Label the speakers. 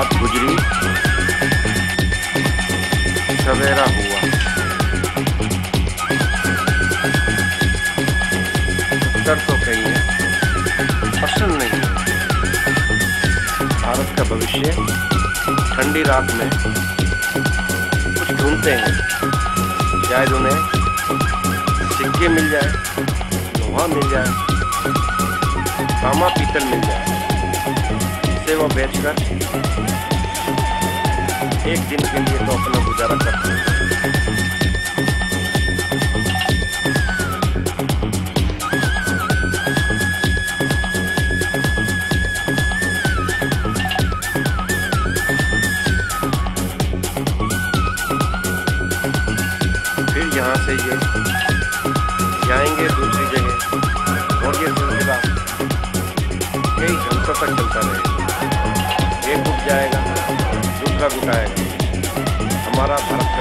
Speaker 1: रात गुजरी। सवेरा हुआ। डर तो कही है। पसंद नहीं। भारत का भविष्य ठंडी रात में कुछ ढूंढते हैं। शायद उन्हें सिक्के मिल जाए, लोहा मिल जाए तामा पीतल मिल जाए। इसे वो बेचकर एक दिन के लिए तो अपना गुजारा करते हैं यहाँ से ये जाएँगे दूसरी जगह। और ये सिलसिला कई घंटों तक चलता रहेगा जाएगा दूसरा गुट आएगा हमारा भारत